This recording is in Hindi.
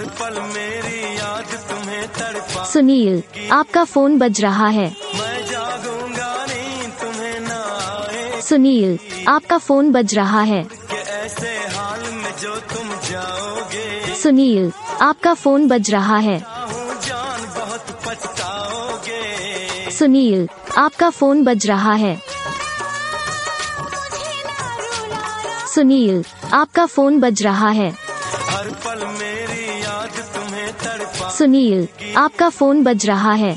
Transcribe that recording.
हर पल मेरी याद तुम्हें तड़पा। सुनील आपका फ़ोन बज रहा है। मैं जागूँगा नींद तुम्हें न आए। सुनील आपका फ़ोन बज रहा है। ऐसे हाल में जो तुम जाओगे। सुनील आपका फ़ोन बज रहा है जान बहुत पछताओगे। सुनील आपका फ़ोन बज रहा है। सुनील आपका फ़ोन बज रहा है। मेरी याद तुम्हें सुनील आपका फ़ोन बज रहा है।